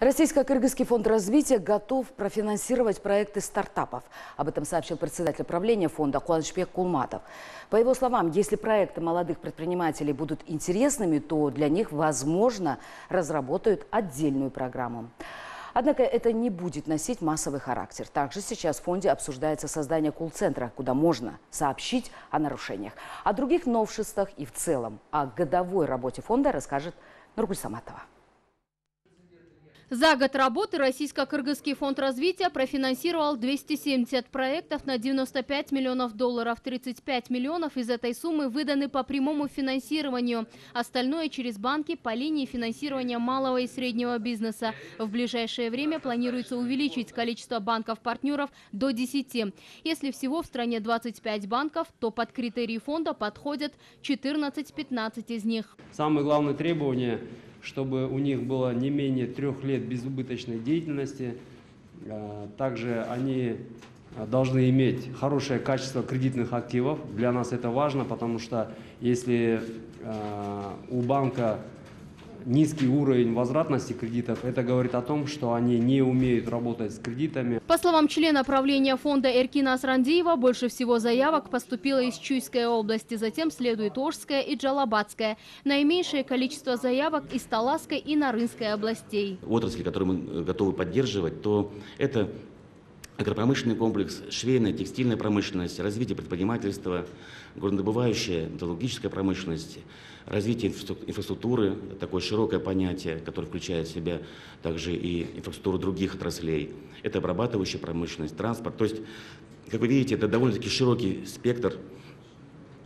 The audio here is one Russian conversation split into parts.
Российско-Кыргызский фонд развития готов профинансировать проекты стартапов. Об этом сообщил председатель правления фонда Куаншпек Кулматов. По его словам, если проекты молодых предпринимателей будут интересными, то для них, возможно, разработают отдельную программу. Однако это не будет носить массовый характер. Также сейчас в фонде обсуждается создание колл-центра, куда можно сообщить о нарушениях. О других новшествах и в целом о годовой работе фонда расскажет Нургуль Саматова. За год работы Российско-Кыргызский фонд развития профинансировал 270 проектов на 95 миллионов долларов. 35 миллионов из этой суммы выданы по прямому финансированию. Остальное через банки по линии финансирования малого и среднего бизнеса. В ближайшее время планируется увеличить количество банков-партнеров до 10. Если всего в стране 25 банков, то под критерии фонда подходят 14-15 из них. Самое главное требование – чтобы у них было не менее трех лет безубыточной деятельности. А, также они а, должны иметь хорошее качество кредитных активов. Для нас это важно, потому что если а, у банка низкий уровень возвратности кредитов, это говорит о том, что они не умеют работать с кредитами. По словам члена правления фонда Эркина Асрандиева, больше всего заявок поступило из Чуйской области, затем следует Ожская и Джалабадская. Наименьшее количество заявок из Таласской и Нарынской областей. Отрасли, которые мы готовы поддерживать, то это агропромышленный комплекс, швейная, текстильная промышленность, развитие предпринимательства, горнодобывающая, металлургическая промышленность, развитие инфраструктуры, такое широкое понятие, которое включает в себя также и инфраструктуру других отраслей. Это обрабатывающая промышленность, транспорт. То есть, как вы видите, это довольно-таки широкий спектр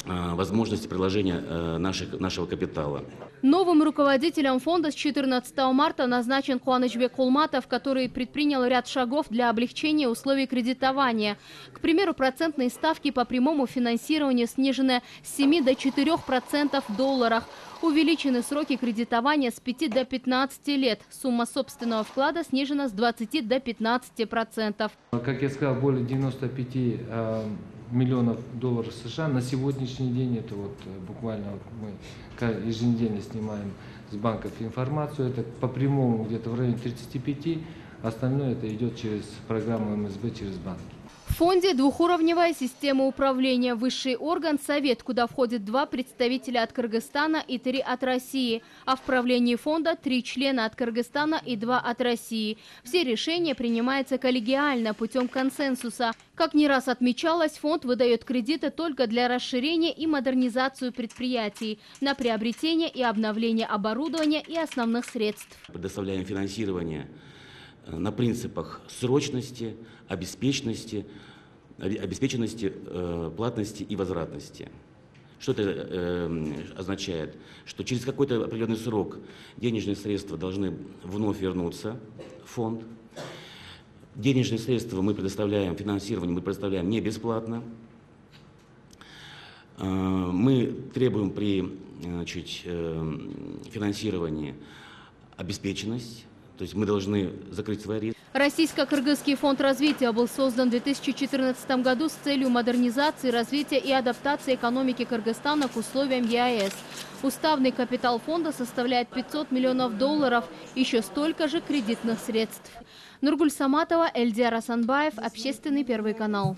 возможности предложения э, наших, нашего капитала. Новым руководителем фонда с 14 марта назначен Хуанычбек Кулматов, который предпринял ряд шагов для облегчения условий кредитования. К примеру, процентные ставки по прямому финансированию снижены с 7 до 4 процентов в долларах. Увеличены сроки кредитования с 5 до 15 лет. Сумма собственного вклада снижена с 20 до 15 процентов. Как я сказал, более 95 миллионов долларов США. На сегодняшний день это вот э, буквально вот мы еженедельно снимаем с банков информацию. Это по прямому где-то в районе 35, остальное это идет через программу МСБ, через банки. В фонде двухуровневая система управления. Высший орган – Совет, куда входят два представителя от Кыргызстана и три от России. А в правлении фонда три члена от Кыргызстана и два от России. Все решения принимаются коллегиально, путем консенсуса. Как не раз отмечалось, фонд выдает кредиты только для расширения и модернизацию предприятий, на приобретение и обновление оборудования и основных средств. Предоставляем финансирование на принципах срочности, обеспеченности, обеспеченности, э, платности и возвратности. Что это э, означает? Что через какой-то определенный срок денежные средства должны вновь вернуться в фонд. Денежные средства мы предоставляем, финансирование мы предоставляем не бесплатно. Э, мы требуем при значит, э, финансировании обеспеченность, то есть мы должны закрыть свои риски. Российско-Кыргызский фонд развития был создан в 2014 году с целью модернизации, развития и адаптации экономики Кыргызстана к условиям ЕАЭС. Уставный капитал фонда составляет 500 миллионов долларов, еще столько же кредитных средств. Нургуль Саматова, Эльдия Расанбаев, Общественный первый канал.